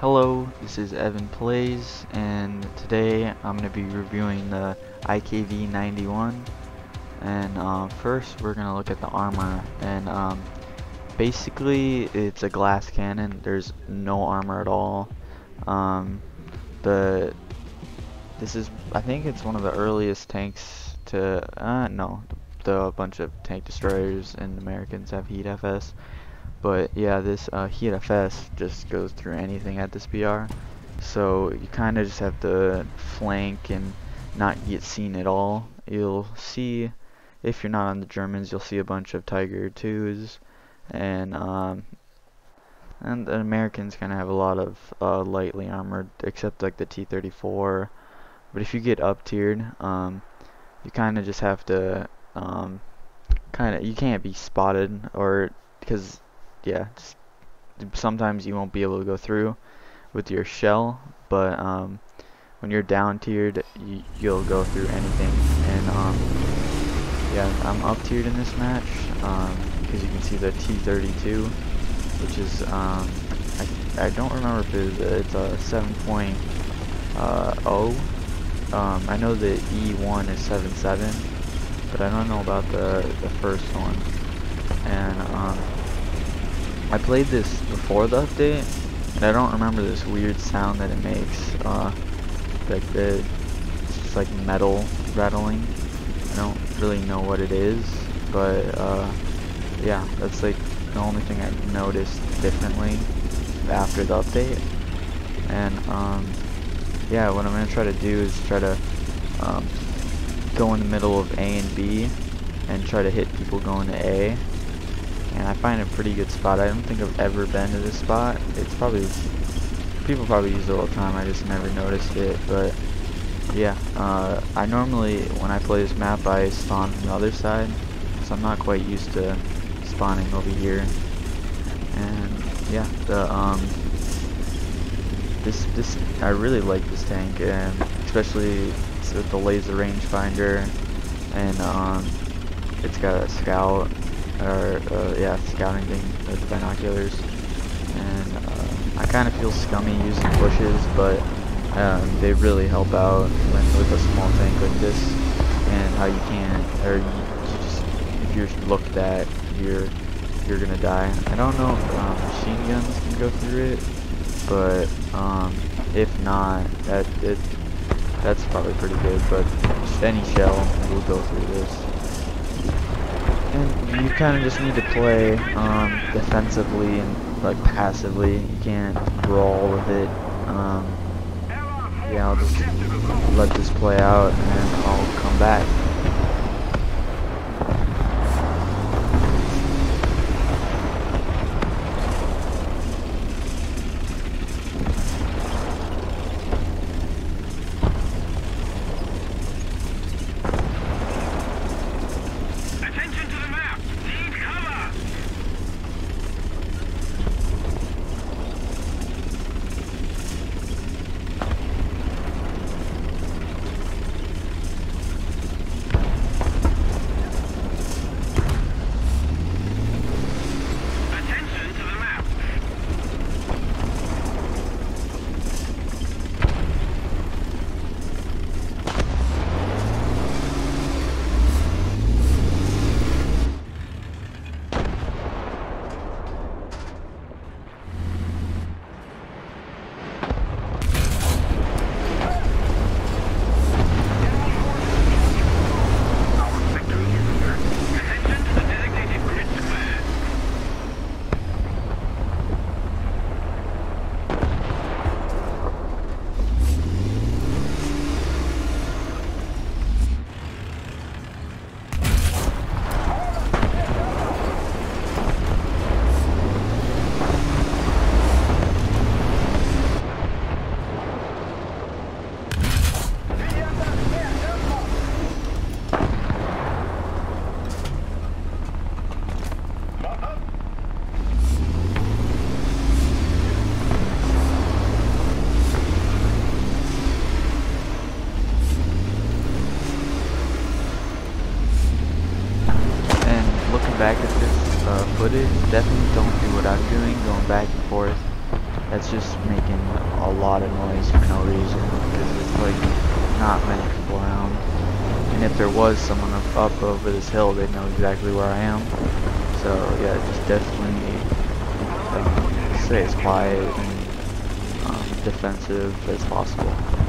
Hello, this is Evan Plays, and today I'm going to be reviewing the IKV-91. And um, first, we're going to look at the armor. And um, basically, it's a glass cannon. There's no armor at all. Um, the this is, I think it's one of the earliest tanks to, uh, no, the, a bunch of tank destroyers and Americans have heat FS. But yeah, this uh, Heat FS just goes through anything at this BR. So you kind of just have to flank and not get seen at all. You'll see, if you're not on the Germans, you'll see a bunch of Tiger 2s. And, um, and the Americans kind of have a lot of uh, lightly armored, except like the T-34. But if you get up tiered, um, you kind of just have to, um, kind of, you can't be spotted or, because yeah, sometimes you won't be able to go through with your shell, but um, when you're down tiered, you, you'll go through anything. And um, yeah, I'm up tiered in this match because um, you can see the T32, which is um, I, I don't remember if it's, a 7.0. Uh, um, I know the E1 is 7.7, but I don't know about the the first one. And um, I played this before the update, and I don't remember this weird sound that it makes. Uh, like the, it's just like metal rattling. I don't really know what it is, but uh, yeah, that's like the only thing I noticed differently after the update. And um, yeah, what I'm gonna try to do is try to um, go in the middle of A and B and try to hit people going to A and I find a pretty good spot. I don't think I've ever been to this spot. It's probably, people probably use it all the time, I just never noticed it, but yeah, uh, I normally, when I play this map, I spawn from the other side, so I'm not quite used to spawning over here, and yeah, the, um, this, this, I really like this tank, and especially with the laser rangefinder, and, um, it's got a scout, or uh, yeah, scouting thing with binoculars. And uh, I kind of feel scummy using bushes, but um, they really help out when, with a small tank like this. And how you can't, or you, you just, if you're looked at, you're you're gonna die. I don't know if um, machine guns can go through it, but um, if not, that it that's probably pretty good. But any shell will go through this. And you kind of just need to play um, defensively and like passively. You can't brawl with it. Um, yeah, I'll just let this play out and I'll come back. Don't do what I'm doing, going back and forth. that's just making a lot of noise for no reason because it's like not many people around. And if there was someone up, up over this hill, they'd know exactly where I am. So yeah, just definitely like stay as quiet and um, defensive as possible.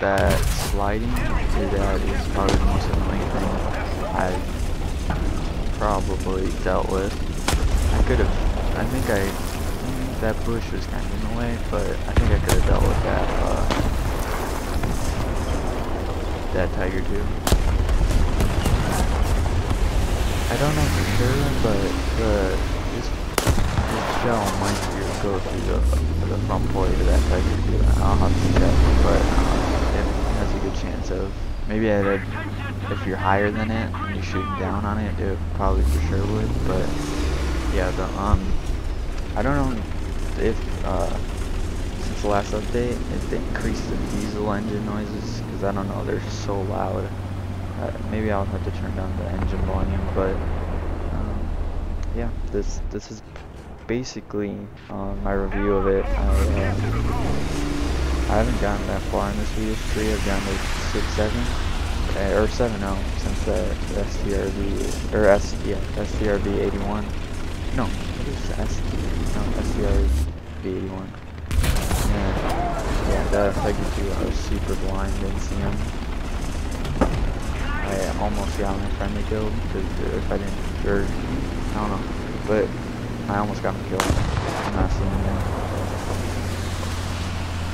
That sliding, that is probably the most annoying thing I've probably dealt with. I could have, I think I, that bush was kind of in the way, but I think I could have dealt with that, uh, that Tiger 2. I don't know for sure, but the, this, this shell might go through the, the front port of that Tiger 2. I'll have to check, but um, good chance of. Maybe I did, if you're higher than it and you're shooting down on it, it probably for sure would. But yeah, the um, I don't know if uh, since the last update, if they increased the diesel engine noises, because I don't know, they're so loud. Uh, maybe I'll have to turn down the engine volume, but um, yeah, this this is basically um, my review of it. I, uh, I haven't gotten that far in this video tree. I've gotten like 6, 7, uh, or 7 0 since the, STRV, or S, yeah, STRV 81. No, is S, no, STRV 81. And, yeah, that affected you. I was super blind, didn't see him. I almost got my friend killed, because if I didn't, or, I don't know, but I almost got him killed. I'm not seeing him.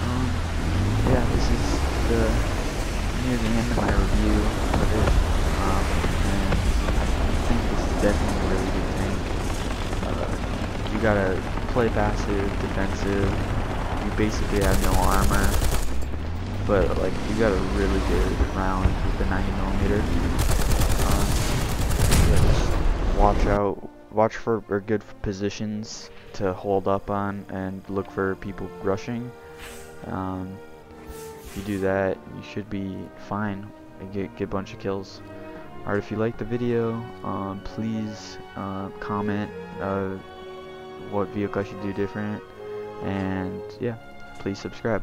Um, yeah, this is the near the end of my review of it. Um, and I think this is definitely a really good thing. Uh, you gotta play passive, defensive. You basically have no armor, but like you got a really good round with the 90 millimeter. Um, just watch out, watch for or good positions to hold up on and look for people rushing. Um, if you do that, you should be fine and get, get a bunch of kills. Alright, if you like the video, um, please uh, comment uh, what vehicle I should do different, and yeah, please subscribe.